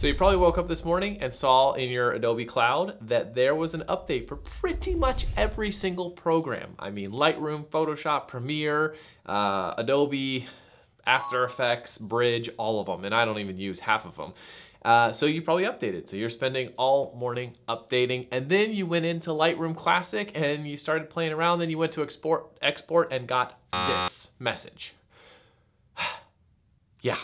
So you probably woke up this morning and saw in your Adobe Cloud that there was an update for pretty much every single program. I mean, Lightroom, Photoshop, Premiere, uh, Adobe, After Effects, Bridge, all of them. And I don't even use half of them. Uh, so you probably updated. So you're spending all morning updating. And then you went into Lightroom Classic and you started playing around. Then you went to export, export and got this message. yeah,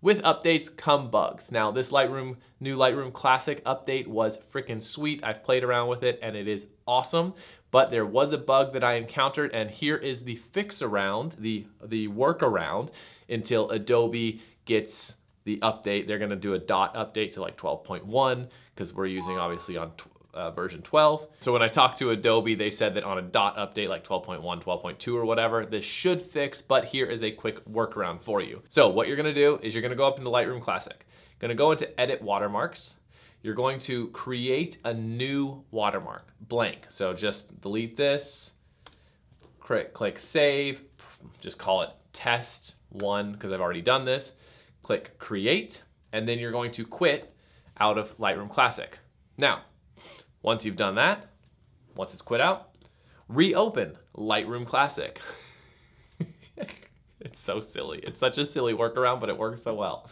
with updates come bugs. Now this Lightroom, new Lightroom Classic update was freaking sweet. I've played around with it and it is awesome, but there was a bug that I encountered and here is the fix around, the, the workaround until Adobe gets the update. They're gonna do a dot update to like 12.1 because we're using obviously on uh, version 12. So when I talked to Adobe, they said that on a dot update like 12.1, 12.2 or whatever, this should fix, but here is a quick workaround for you. So what you're gonna do is you're gonna go up into Lightroom Classic. Gonna go into Edit Watermarks. You're going to create a new watermark, blank. So just delete this, click, click Save, just call it Test 1 because I've already done this. Click Create, and then you're going to quit out of Lightroom Classic. Now, once you've done that, once it's quit out, reopen Lightroom Classic. it's so silly. It's such a silly workaround, but it works so well.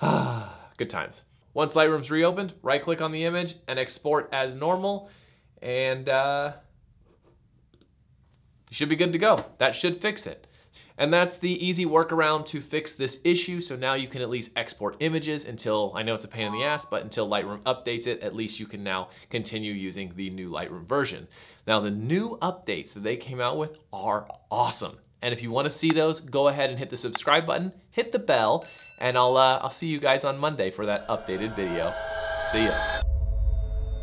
Good times. Once Lightroom's reopened, right click on the image and export as normal and uh, you should be good to go. That should fix it. And that's the easy workaround to fix this issue. So now you can at least export images until, I know it's a pain in the ass, but until Lightroom updates it, at least you can now continue using the new Lightroom version. Now the new updates that they came out with are awesome. And if you wanna see those, go ahead and hit the subscribe button, hit the bell, and I'll, uh, I'll see you guys on Monday for that updated video. See ya.